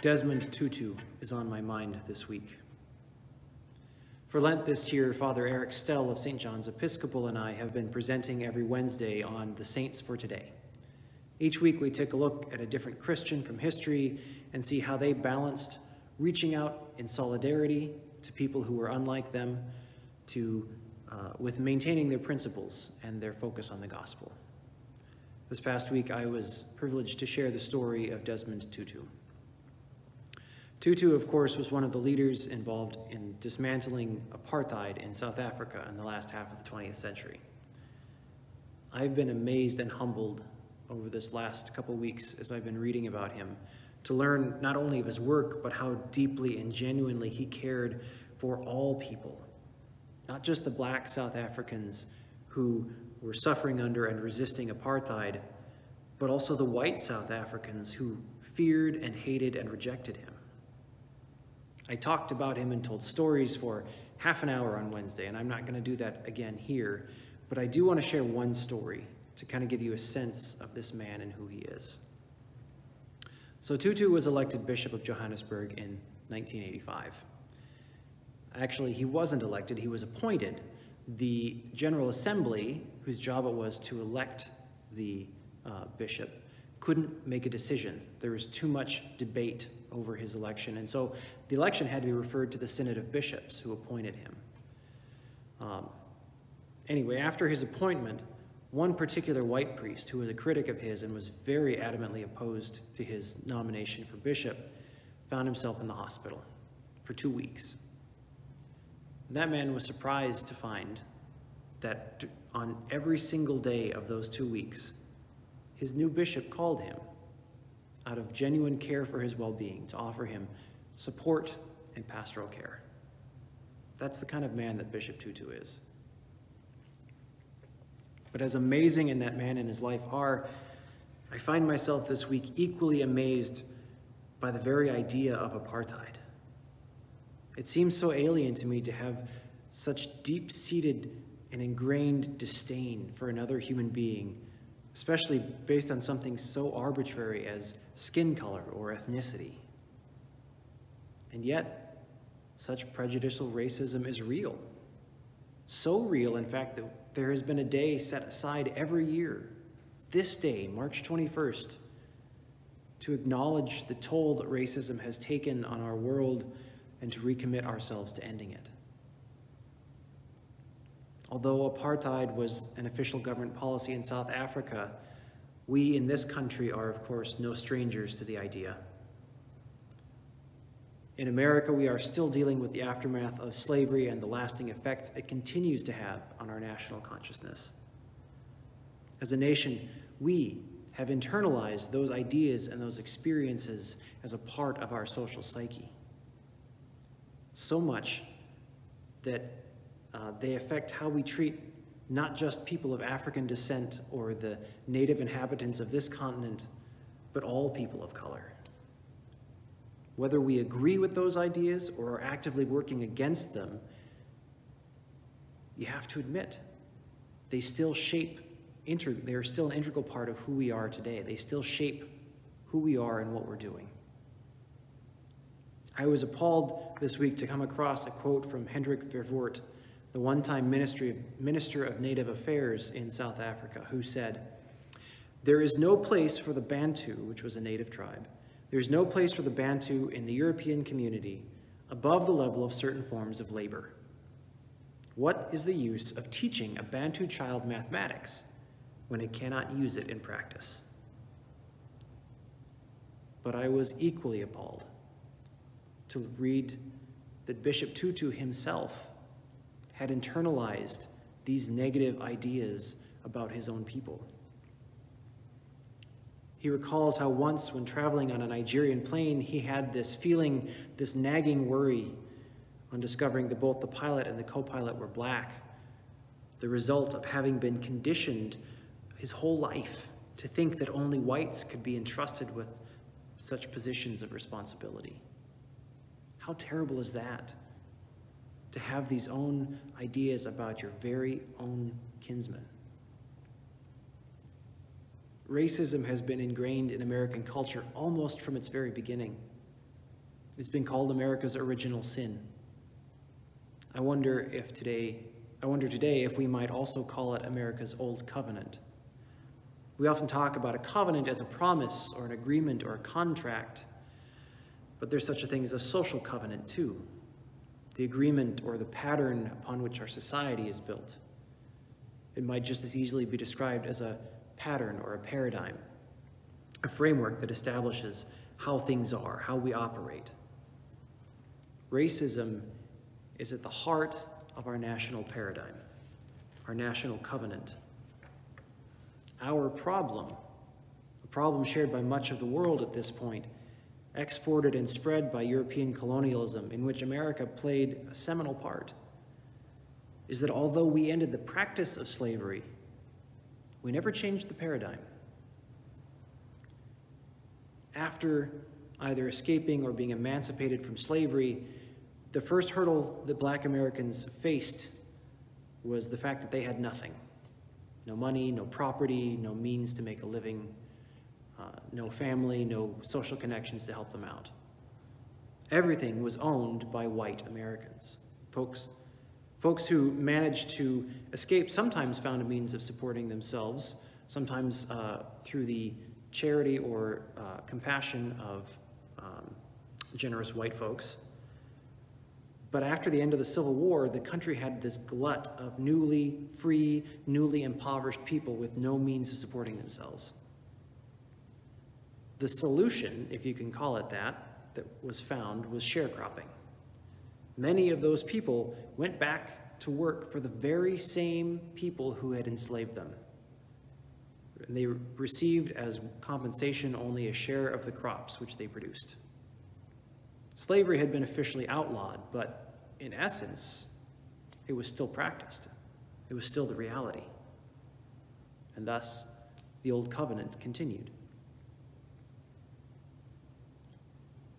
Desmond Tutu is on my mind this week. For Lent this year, Father Eric Stell of St. John's Episcopal and I have been presenting every Wednesday on the saints for today. Each week we take a look at a different Christian from history and see how they balanced reaching out in solidarity to people who were unlike them to, uh, with maintaining their principles and their focus on the gospel. This past week I was privileged to share the story of Desmond Tutu. Tutu, of course, was one of the leaders involved in dismantling apartheid in South Africa in the last half of the 20th century. I've been amazed and humbled over this last couple weeks as I've been reading about him to learn not only of his work, but how deeply and genuinely he cared for all people, not just the black South Africans who were suffering under and resisting apartheid, but also the white South Africans who feared and hated and rejected him. I talked about him and told stories for half an hour on Wednesday, and I'm not going to do that again here, but I do want to share one story to kind of give you a sense of this man and who he is. So Tutu was elected Bishop of Johannesburg in 1985. Actually, he wasn't elected, he was appointed. The General Assembly, whose job it was to elect the uh, bishop, couldn't make a decision. There was too much debate over his election. And so the election had to be referred to the Synod of Bishops who appointed him. Um, anyway, after his appointment, one particular white priest who was a critic of his and was very adamantly opposed to his nomination for bishop found himself in the hospital for two weeks. That man was surprised to find that on every single day of those two weeks, his new bishop called him out of genuine care for his well being to offer him support and pastoral care. That's the kind of man that Bishop Tutu is. But as amazing in that man and his life are, I find myself this week equally amazed by the very idea of apartheid. It seems so alien to me to have such deep seated and ingrained disdain for another human being, especially based on something so arbitrary as skin color or ethnicity. And yet, such prejudicial racism is real. So real, in fact, that there has been a day set aside every year, this day, March 21st, to acknowledge the toll that racism has taken on our world and to recommit ourselves to ending it. Although apartheid was an official government policy in South Africa, we in this country are, of course, no strangers to the idea. In America, we are still dealing with the aftermath of slavery and the lasting effects it continues to have on our national consciousness. As a nation, we have internalized those ideas and those experiences as a part of our social psyche. So much that uh, they affect how we treat not just people of African descent or the native inhabitants of this continent, but all people of color. Whether we agree with those ideas or are actively working against them, you have to admit they still shape, they are still an integral part of who we are today. They still shape who we are and what we're doing. I was appalled this week to come across a quote from Hendrik Verwoerd, the one-time Minister of Native Affairs in South Africa, who said, There is no place for the Bantu, which was a native tribe, there is no place for the Bantu in the European community above the level of certain forms of labor. What is the use of teaching a Bantu child mathematics when it cannot use it in practice? But I was equally appalled to read that Bishop Tutu himself had internalized these negative ideas about his own people. He recalls how once, when traveling on a Nigerian plane, he had this feeling, this nagging worry on discovering that both the pilot and the co pilot were black, the result of having been conditioned his whole life to think that only whites could be entrusted with such positions of responsibility. How terrible is that? To have these own ideas about your very own kinsmen. Racism has been ingrained in American culture almost from its very beginning. It's been called America's original sin. I wonder if today, I wonder today if we might also call it America's old covenant. We often talk about a covenant as a promise or an agreement or a contract, but there's such a thing as a social covenant too, the agreement or the pattern upon which our society is built. It might just as easily be described as a pattern or a paradigm, a framework that establishes how things are, how we operate. Racism is at the heart of our national paradigm, our national covenant. Our problem, a problem shared by much of the world at this point, exported and spread by European colonialism, in which America played a seminal part, is that although we ended the practice of slavery, we never changed the paradigm. After either escaping or being emancipated from slavery, the first hurdle that black Americans faced was the fact that they had nothing. No money, no property, no means to make a living, no family, no social connections to help them out. Everything was owned by white Americans. Folks, folks who managed to escape sometimes found a means of supporting themselves, sometimes uh, through the charity or uh, compassion of um, generous white folks. But after the end of the Civil War, the country had this glut of newly free, newly impoverished people with no means of supporting themselves. The solution, if you can call it that, that was found was sharecropping. Many of those people went back to work for the very same people who had enslaved them. And they received as compensation only a share of the crops which they produced. Slavery had been officially outlawed, but in essence, it was still practiced. It was still the reality. And thus, the Old Covenant continued.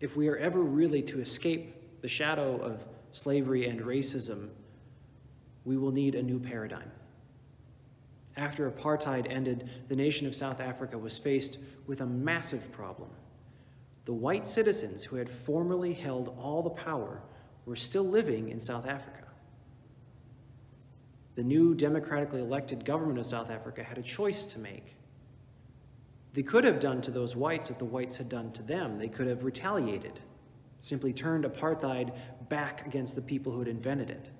If we are ever really to escape the shadow of slavery and racism, we will need a new paradigm. After apartheid ended, the nation of South Africa was faced with a massive problem the white citizens who had formerly held all the power were still living in South Africa. The new democratically elected government of South Africa had a choice to make. They could have done to those whites what the whites had done to them. They could have retaliated, simply turned apartheid back against the people who had invented it.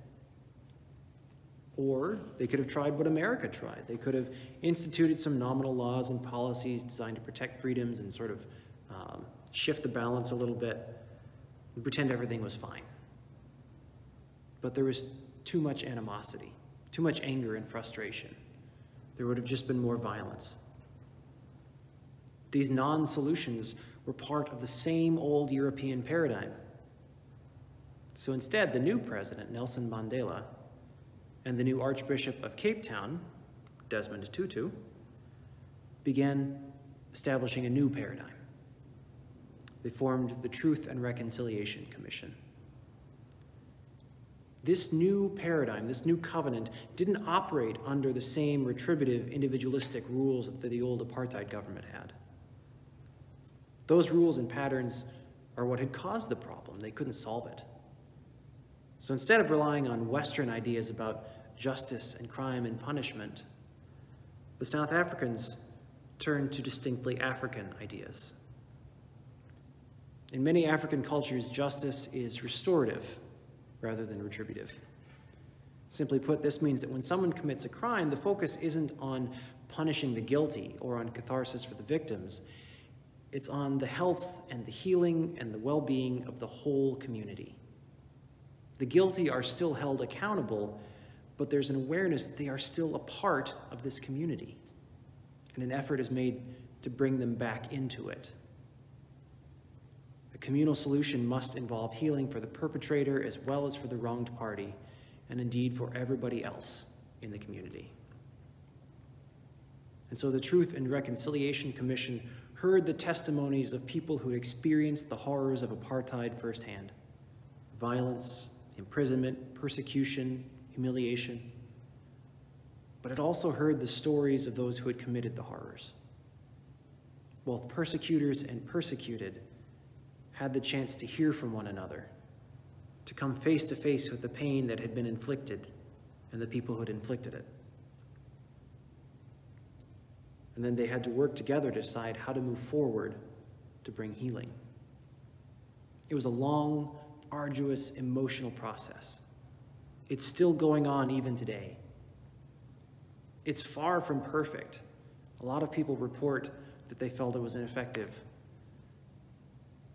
Or they could have tried what America tried. They could have instituted some nominal laws and policies designed to protect freedoms and sort of um, shift the balance a little bit, and pretend everything was fine. But there was too much animosity, too much anger and frustration. There would have just been more violence. These non solutions were part of the same old European paradigm. So instead, the new president, Nelson Mandela, and the new Archbishop of Cape Town, Desmond Tutu, began establishing a new paradigm. They formed the Truth and Reconciliation Commission. This new paradigm, this new covenant, didn't operate under the same retributive, individualistic rules that the old apartheid government had. Those rules and patterns are what had caused the problem. They couldn't solve it. So instead of relying on Western ideas about justice and crime and punishment, the South Africans turned to distinctly African ideas. In many African cultures, justice is restorative rather than retributive. Simply put, this means that when someone commits a crime, the focus isn't on punishing the guilty or on catharsis for the victims. It's on the health and the healing and the well being of the whole community. The guilty are still held accountable, but there's an awareness that they are still a part of this community, and an effort is made to bring them back into it. A communal solution must involve healing for the perpetrator as well as for the wronged party, and indeed for everybody else in the community. And so the Truth and Reconciliation Commission heard the testimonies of people who experienced the horrors of apartheid firsthand violence, imprisonment, persecution, humiliation. But it also heard the stories of those who had committed the horrors. Both persecutors and persecuted had the chance to hear from one another, to come face to face with the pain that had been inflicted and the people who had inflicted it. And then they had to work together to decide how to move forward to bring healing. It was a long, arduous, emotional process. It's still going on even today. It's far from perfect. A lot of people report that they felt it was ineffective.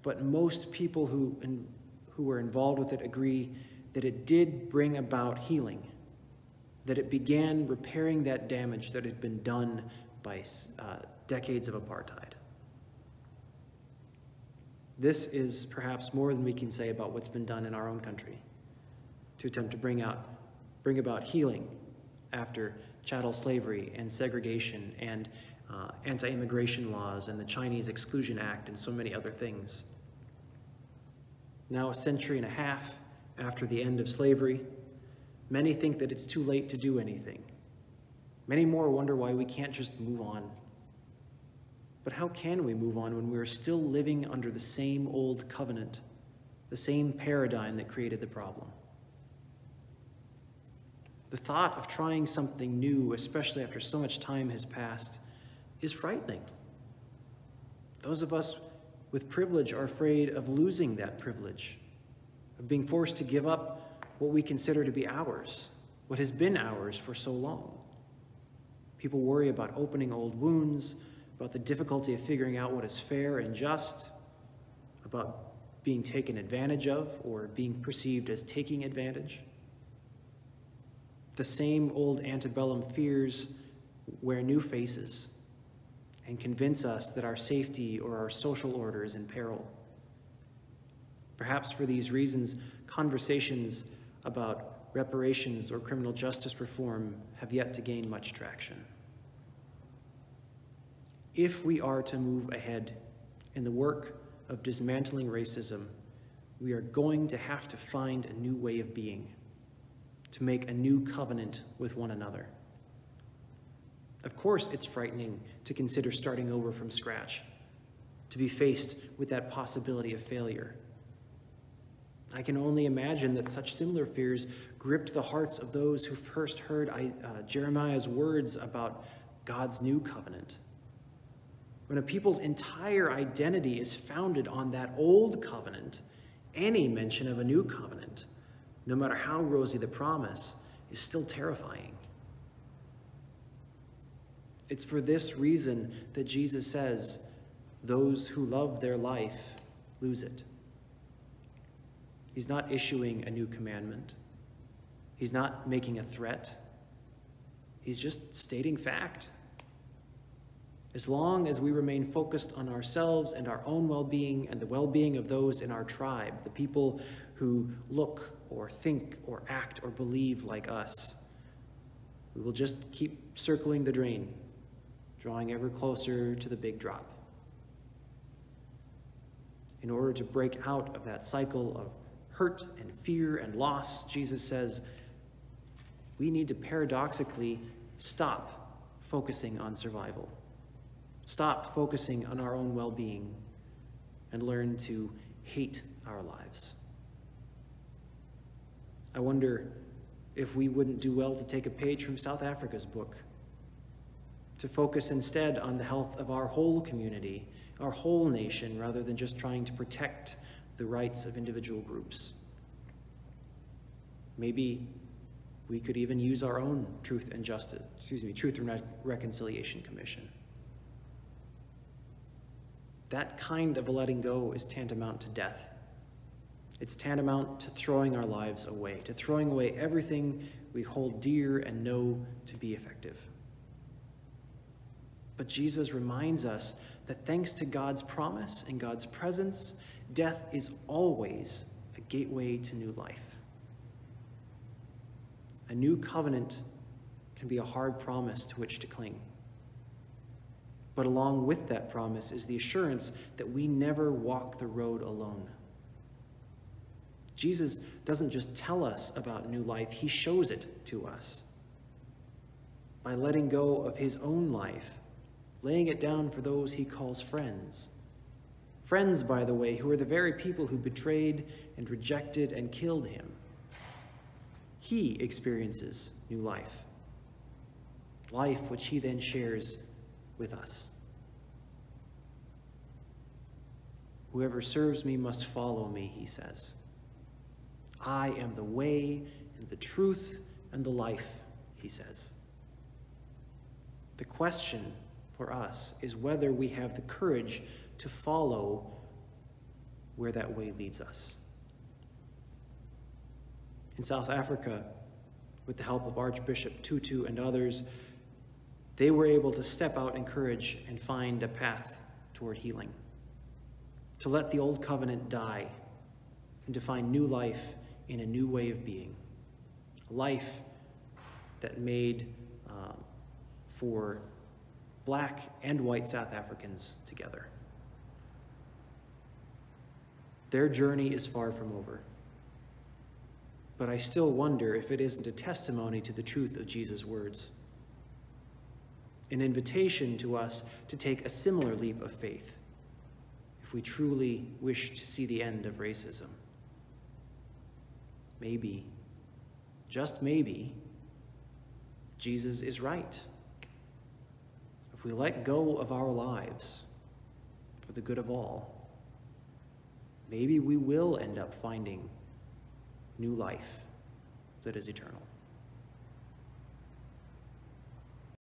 But most people who, in, who were involved with it agree that it did bring about healing, that it began repairing that damage that had been done by uh, decades of apartheid. This is perhaps more than we can say about what's been done in our own country to attempt to bring, out, bring about healing after chattel slavery and segregation and uh, anti-immigration laws and the Chinese Exclusion Act and so many other things. Now a century and a half after the end of slavery, many think that it's too late to do anything. Many more wonder why we can't just move on. But how can we move on when we are still living under the same old covenant, the same paradigm that created the problem? The thought of trying something new, especially after so much time has passed, is frightening. Those of us with privilege are afraid of losing that privilege, of being forced to give up what we consider to be ours, what has been ours for so long. People worry about opening old wounds, about the difficulty of figuring out what is fair and just, about being taken advantage of or being perceived as taking advantage. The same old antebellum fears wear new faces and convince us that our safety or our social order is in peril. Perhaps for these reasons, conversations about reparations or criminal justice reform have yet to gain much traction. If we are to move ahead in the work of dismantling racism, we are going to have to find a new way of being, to make a new covenant with one another. Of course, it's frightening to consider starting over from scratch, to be faced with that possibility of failure. I can only imagine that such similar fears gripped the hearts of those who first heard uh, Jeremiah's words about God's new covenant. When a people's entire identity is founded on that old covenant, any mention of a new covenant, no matter how rosy the promise, is still terrifying. It's for this reason that Jesus says, Those who love their life lose it. He's not issuing a new commandment, He's not making a threat. He's just stating fact. As long as we remain focused on ourselves and our own well being and the well being of those in our tribe, the people who look or think or act or believe like us, we will just keep circling the drain drawing ever closer to the big drop. In order to break out of that cycle of hurt and fear and loss, Jesus says, we need to paradoxically stop focusing on survival, stop focusing on our own well being, and learn to hate our lives. I wonder if we wouldn't do well to take a page from South Africa's book to focus instead on the health of our whole community, our whole nation, rather than just trying to protect the rights of individual groups. Maybe we could even use our own Truth and Justice, excuse me, Truth and Re Reconciliation Commission. That kind of a letting go is tantamount to death. It's tantamount to throwing our lives away, to throwing away everything we hold dear and know to be effective. But Jesus reminds us that thanks to God's promise and God's presence, death is always a gateway to new life. A new covenant can be a hard promise to which to cling. But along with that promise is the assurance that we never walk the road alone. Jesus doesn't just tell us about new life, he shows it to us. By letting go of his own life laying it down for those he calls friends. Friends, by the way, who are the very people who betrayed and rejected and killed him. He experiences new life, life which he then shares with us. Whoever serves me must follow me, he says. I am the way and the truth and the life, he says. The question for us is whether we have the courage to follow where that way leads us. In South Africa, with the help of Archbishop Tutu and others, they were able to step out in courage and find a path toward healing to let the old covenant die and to find new life in a new way of being. A life that made um, for black and white South Africans together. Their journey is far from over. But I still wonder if it isn't a testimony to the truth of Jesus' words. An invitation to us to take a similar leap of faith if we truly wish to see the end of racism. Maybe, just maybe, Jesus is right. If we let go of our lives for the good of all, maybe we will end up finding new life that is eternal.